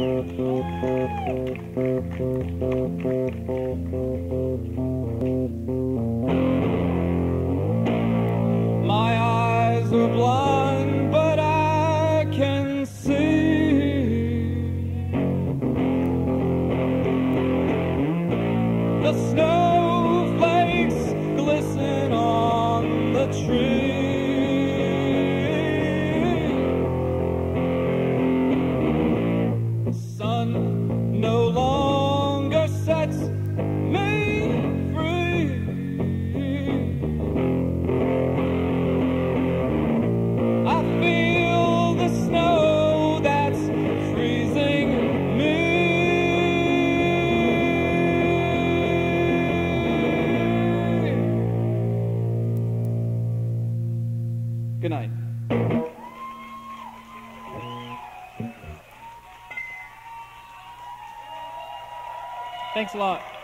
My eyes are blind, but I can see the snowflakes glisten on the tree. No longer sets me free. I feel the snow that's freezing me. Good night. Thanks a lot.